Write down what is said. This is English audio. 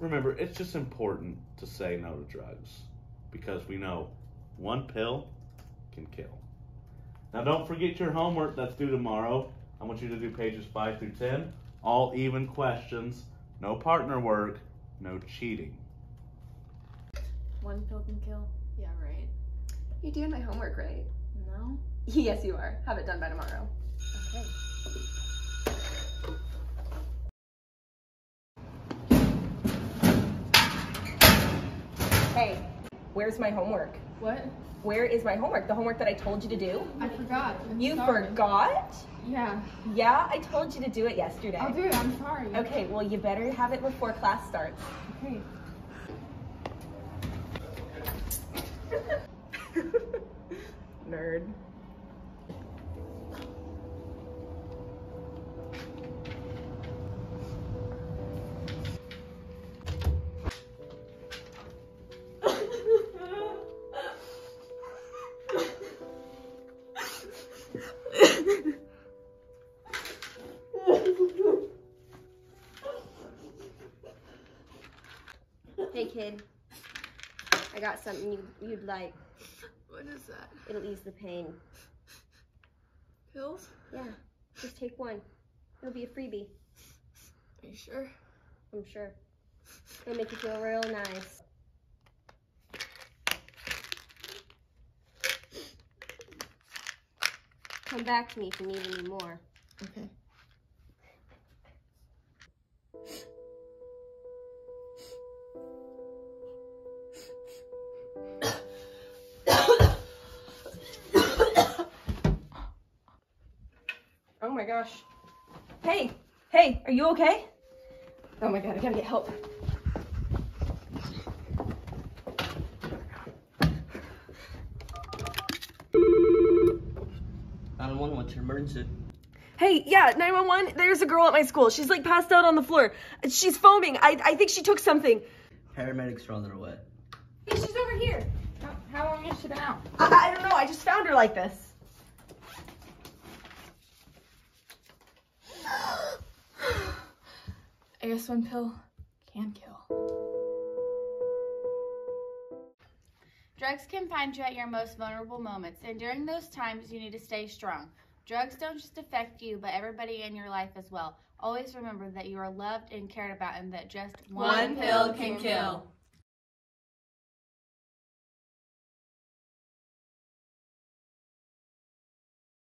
remember, it's just important to say no to drugs because we know one pill can kill. Now, don't forget your homework that's due tomorrow. I want you to do pages 5 through 10, all even questions, no partner work, no cheating. One pill can kill? Yeah, right. You're doing my homework, right? No? Yes, you are. Have it done by tomorrow. Okay. Hey, where's my homework? What? Where is my homework? The homework that I told you to do? I forgot. I'm You sorry. forgot? Yeah. Yeah, I told you to do it yesterday. I'll do it. I'm sorry. Okay, well, you better have it before class starts. Okay. Nerd. Hey kid, I got something you, you'd like. What is that? It'll ease the pain. Pills? Yeah, just take one. It'll be a freebie, Are you sure? I'm sure. It'll make you feel real nice. Come back to me if you need any more. Okay. Oh my gosh. Hey, hey, are you okay? Oh my god, I gotta get help. 911, what's your emergency? Hey, yeah, 911, there's a girl at my school. She's like passed out on the floor. She's foaming. I, I think she took something. Paramedics are on their way. Hey, she's over here. How, how long has she been out? I, I don't know, I just found her like this. I guess one pill can kill. Drugs can find you at your most vulnerable moments, and during those times, you need to stay strong. Drugs don't just affect you, but everybody in your life as well. Always remember that you are loved and cared about, and that just One pill can kill.